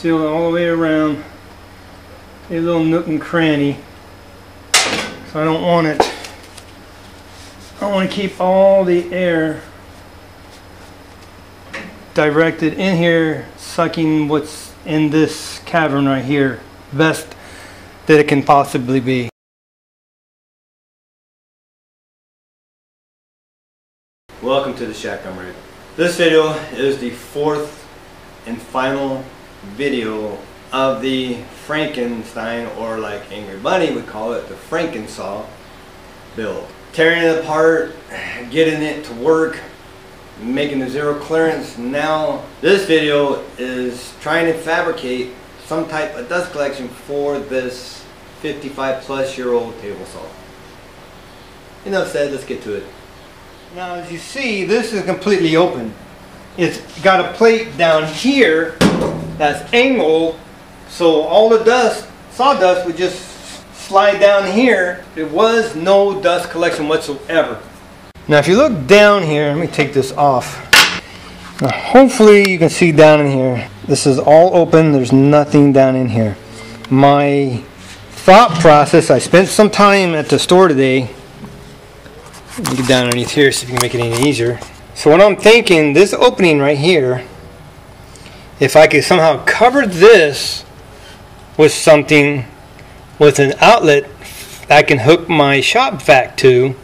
Seal it all the way around. A little nook and cranny. So I don't want it. I want to keep all the air directed in here, sucking what's in this cavern right here. Best that it can possibly be. Welcome to the Shack I'm Rick. This video is the fourth and final video of the Frankenstein or like Angry Bunny would call it the Frankensaw build. Tearing it apart, getting it to work, making the zero clearance. Now this video is trying to fabricate some type of dust collection for this 55 plus year old table saw. Enough said, let's get to it. Now as you see, this is completely open. It's got a plate down here that's angled, so all the dust, sawdust would just slide down here. There was no dust collection whatsoever. Now if you look down here, let me take this off. Now hopefully you can see down in here. This is all open, there's nothing down in here. My thought process, I spent some time at the store today get down underneath here see if you can make it any easier. So what I'm thinking, this opening right here, if I could somehow cover this with something, with an outlet I can hook my shop vac to,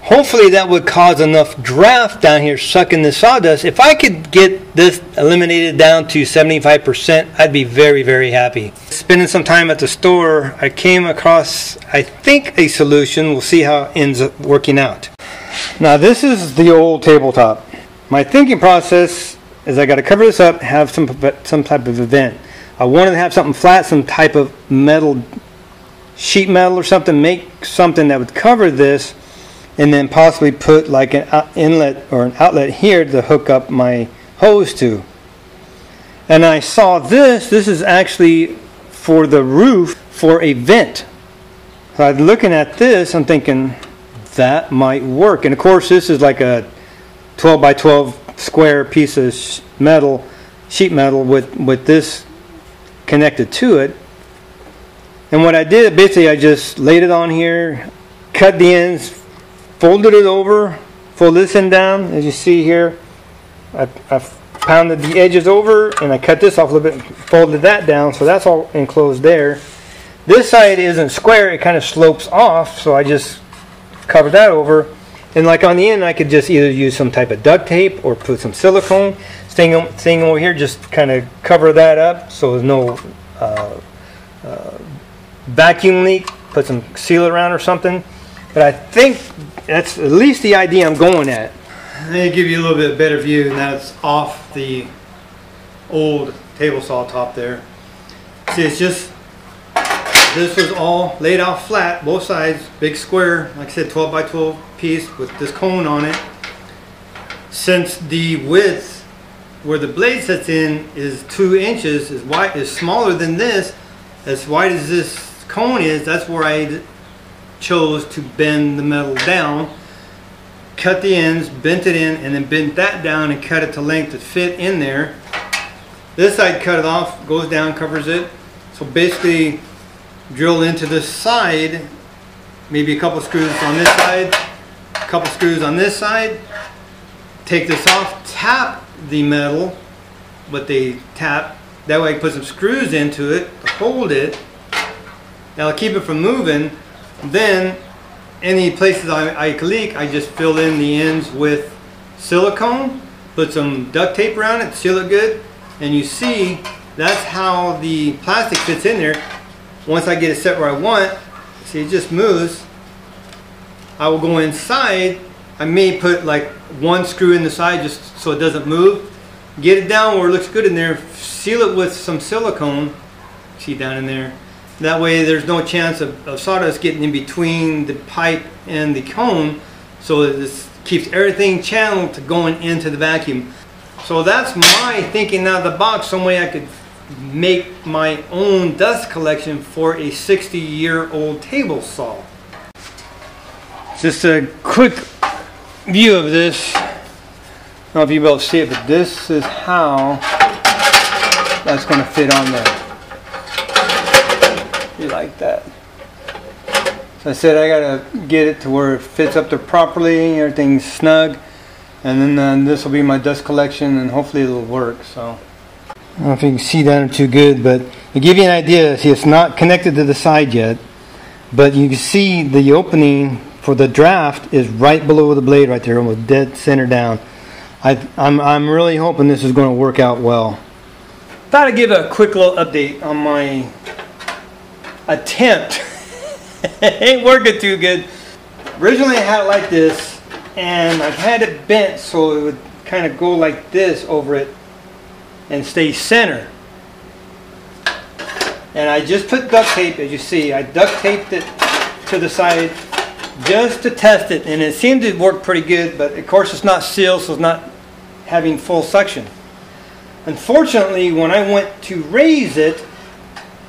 hopefully that would cause enough draft down here sucking the sawdust. If I could get this eliminated down to 75%, I'd be very, very happy. Spending some time at the store, I came across, I think, a solution. We'll see how it ends up working out. Now this is the old tabletop. My thinking process is I got to cover this up, have some some type of event. I wanted to have something flat, some type of metal, sheet metal or something, make something that would cover this and then possibly put like an uh, inlet or an outlet here to hook up my hose to. And I saw this, this is actually for the roof for a vent. So I'm looking at this, I'm thinking that might work. And of course, this is like a 12 by 12 square piece of metal, sheet metal with, with this connected to it. And what I did, basically, I just laid it on here, cut the ends, folded it over, fold this end down, as you see here. I, I pounded the edges over and I cut this off a little bit, folded that down, so that's all enclosed there. This side isn't square, it kind of slopes off, so I just covered that over. And like on the end, I could just either use some type of duct tape or put some silicone. Thing, thing over here, just kind of cover that up so there's no uh, uh, vacuum leak. Put some seal around or something. But I think that's at least the idea I'm going at. Me give you a little bit better view, and that's off the old table saw top there. See, it's just, this was all laid out flat, both sides, big square, like I said, 12 by 12 piece with this cone on it. Since the width where the blade sets in is two inches, is wide, is smaller than this, as wide as this cone is, that's where I chose to bend the metal down, cut the ends, bent it in, and then bent that down and cut it to length to fit in there. This side cut it off, goes down, covers it. So basically drill into this side, maybe a couple screws on this side, couple screws on this side, take this off, tap the metal, with they tap, that way I put some screws into it to hold it. I'll keep it from moving, then any places I, I leak, I just fill in the ends with silicone, put some duct tape around it, seal it good, and you see that's how the plastic fits in there. Once I get it set where I want, see it just moves. I will go inside. I may put like one screw in the side just so it doesn't move. Get it down where it looks good in there, seal it with some silicone, see down in there, that way there's no chance of, of sawdust getting in between the pipe and the cone. So this keeps everything channeled to going into the vacuum. So that's my thinking out of the box, some way I could make my own dust collection for a 60 year old table saw. Just a quick view of this. I don't know if able to see it, but this is how that's going to fit on there. You like that. So I said I got to get it to where it fits up there properly, everything's snug. And then this will be my dust collection and hopefully it'll work. So I don't know if you can see that too good, but to give you an idea, see it's not connected to the side yet, but you can see the opening for the draft is right below the blade right there, almost dead center down. I, I'm, I'm really hoping this is going to work out well. Thought I'd give a quick little update on my attempt. it ain't working too good. Originally I had it like this, and I've had it bent so it would kind of go like this over it and stay center. And I just put duct tape, as you see, I duct taped it to the side just to test it, and it seemed to work pretty good, but of course it's not sealed, so it's not having full suction. Unfortunately, when I went to raise it,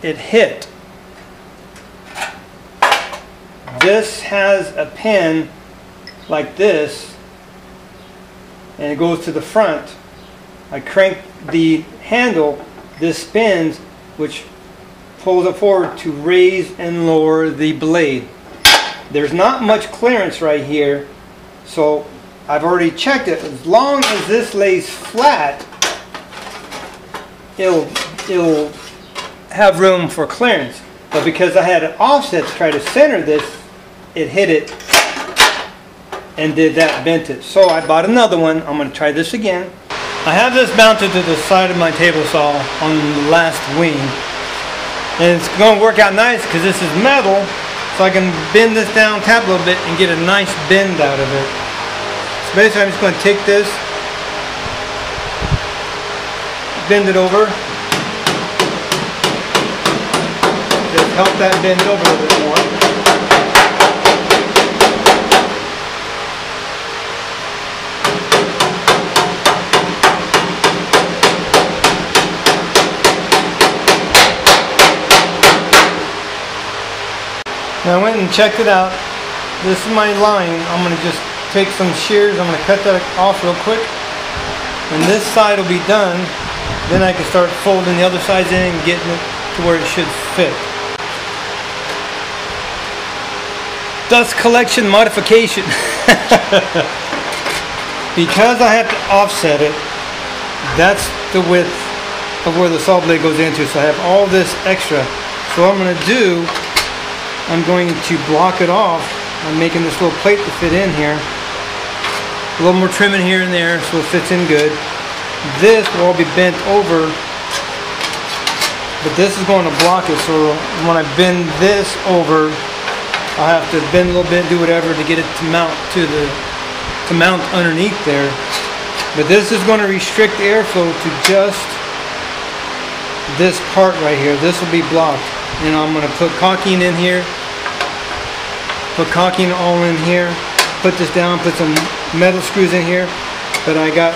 it hit. This has a pin like this, and it goes to the front. I crank the handle, this spins, which pulls it forward to raise and lower the blade. There's not much clearance right here, so I've already checked it. As long as this lays flat, it'll, it'll have room for clearance. But because I had an offset to try to center this, it hit it and did that, bent it. So I bought another one. I'm going to try this again. I have this mounted to the side of my table saw on the last wing. And it's going to work out nice because this is metal. So I can bend this down, tap a little bit, and get a nice bend out of it. So basically I'm just going to take this, bend it over. Just help that bend over a little bit more. Now I went and checked it out. This is my line. I'm going to just take some shears. I'm going to cut that off real quick. And this side will be done. Then I can start folding the other sides in and getting it to where it should fit. Dust collection modification. because I have to offset it, that's the width of where the saw blade goes into. So I have all this extra. So I'm going to do I'm going to block it off. I'm making this little plate to fit in here. A little more trimming here and there so it fits in good. This will all be bent over, but this is going to block it. So when I bend this over, I'll have to bend a little bit, do whatever to get it to mount to the to mount underneath there. But this is going to restrict airflow to just this part right here. This will be blocked. And I'm going to put caulking in here. Put caulking all in here. Put this down, put some metal screws in here. But I got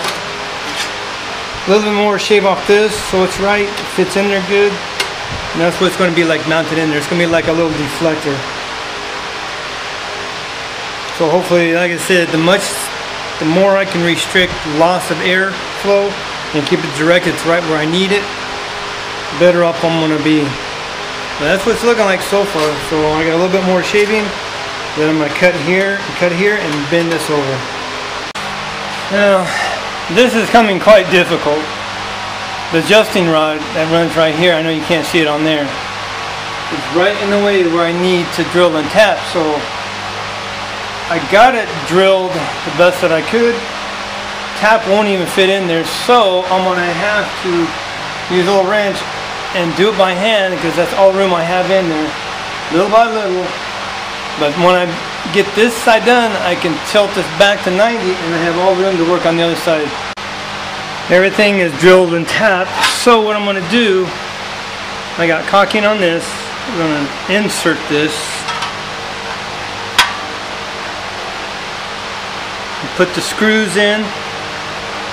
a little bit more shave off this so it's right. It fits in there good. And that's what it's going to be like mounted in there. It's going to be like a little deflector. So hopefully, like I said, the much, the more I can restrict loss of air flow and keep it directed right where I need it, better off I'm going to be. That's what it's looking like so far. So I got a little bit more shaving. Then I'm going to cut here, cut here, and bend this over. Now, this is coming quite difficult. The adjusting rod that runs right here, I know you can't see it on there. It's right in the way where I need to drill and tap. So I got it drilled the best that I could. Tap won't even fit in there, so I'm going to have to use a little wrench and do it by hand because that's all room I have in there, little by little. But when I get this side done, I can tilt this back to 90 and I have all room to work on the other side. Everything is drilled and tapped. So what I'm going to do, I got caulking on this. I'm going to insert this. Put the screws in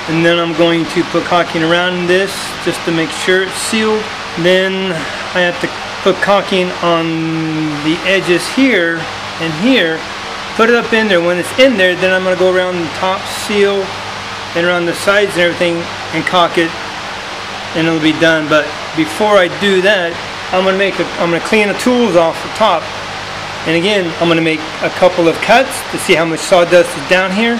and then I'm going to put caulking around this just to make sure it's sealed then I have to put caulking on the edges here and here put it up in there when it's in there then I'm going to go around the top seal and around the sides and everything and caulk it and it'll be done. But before I do that, I'm gonna make a, I'm gonna clean the tools off the top. And again, I'm gonna make a couple of cuts to see how much sawdust is down here.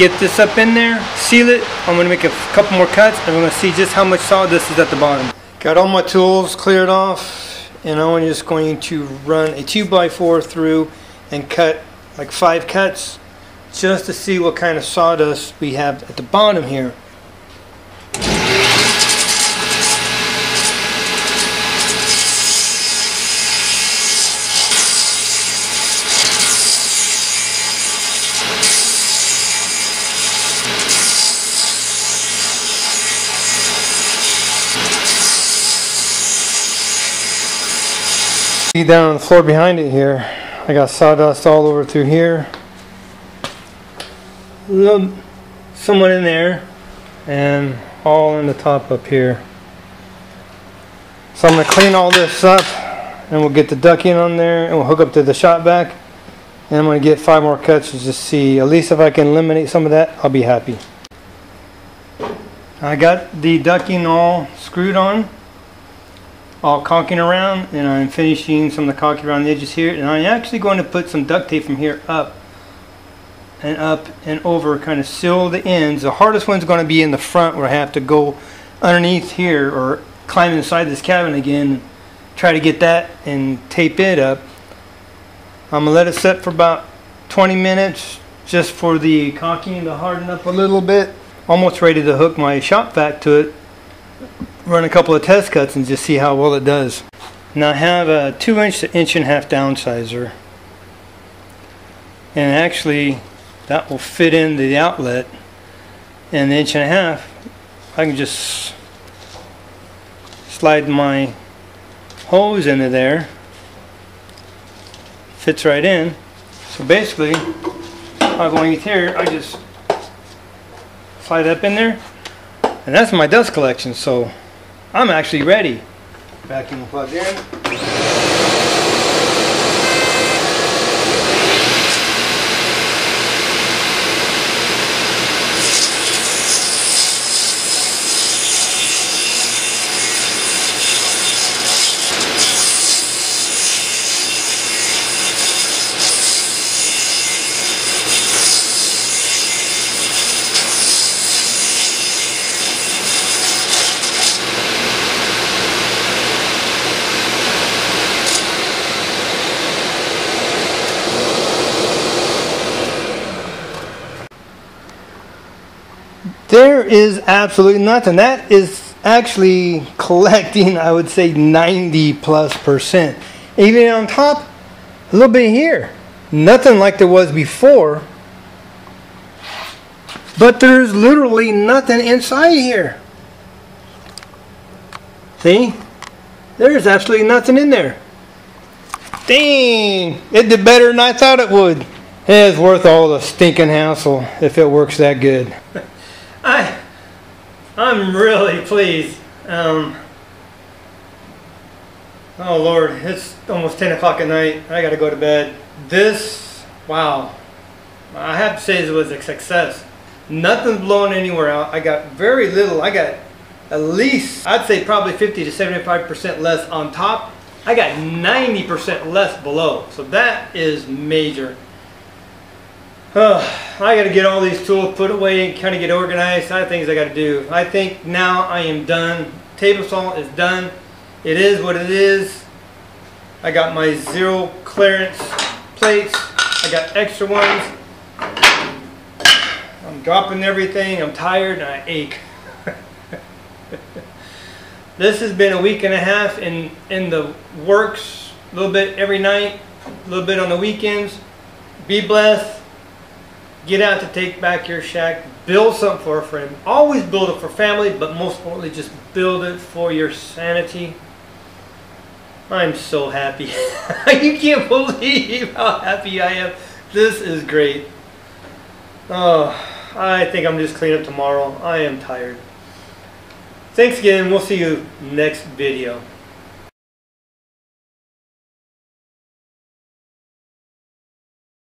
Get this up in there, seal it. I'm gonna make a couple more cuts and I'm gonna see just how much sawdust is at the bottom. Got all my tools cleared off and I'm just going to run a 2x4 through and cut like five cuts just to see what kind of sawdust we have at the bottom here. See down on the floor behind it here, I got sawdust all over through here. Somewhat in there, and all in the top up here. So I'm going to clean all this up, and we'll get the ducting on there, and we'll hook up to the shop vac. And I'm going to get five more cuts to just see, at least if I can eliminate some of that, I'll be happy. I got the ducting all screwed on all caulking around and I'm finishing some of the caulking around the edges here. And I'm actually going to put some duct tape from here up and up and over kind of seal the ends. The hardest one's going to be in the front where I have to go underneath here or climb inside this cabin again try to get that and tape it up. I'm gonna let it set for about 20 minutes just for the caulking to harden up a little bit. Almost ready to hook my shop vac to it run a couple of test cuts and just see how well it does. Now I have a 2 inch to inch and a half downsizer. And actually that will fit into the outlet. And the inch and a half I can just slide my hose into there. Fits right in. So basically I'm going here I just slide up in there. And that's my dust collection so I'm actually ready. Vacuum plug in. There is absolutely nothing. That is actually collecting, I would say, 90 plus percent. Even on top, a little bit here. Nothing like there was before. But there's literally nothing inside here. See? There's absolutely nothing in there. Dang! It did better than I thought it would. It's worth all the stinking hassle if it works that good. I, I'm really pleased. Um, oh Lord, it's almost 10 o'clock at night. I gotta go to bed. This, wow. I have to say it was a success. Nothing's blown anywhere out. I got very little. I got at least, I'd say probably 50 to 75% less on top. I got 90% less below. So that is major. I got to get all these tools put away and kind of get organized. I have things I got to do. I think now I am done. Table saw is done. It is what it is. I got my zero clearance plates. I got extra ones. I'm dropping everything. I'm tired and I ache. this has been a week and a half in, in the works. A little bit every night. A little bit on the weekends. Be blessed get out to take back your shack, build something for a friend. Always build it for family, but most importantly, just build it for your sanity. I'm so happy. you can't believe how happy I am. This is great. Oh, I think I'm just cleaning up tomorrow. I am tired. Thanks again. We'll see you next video.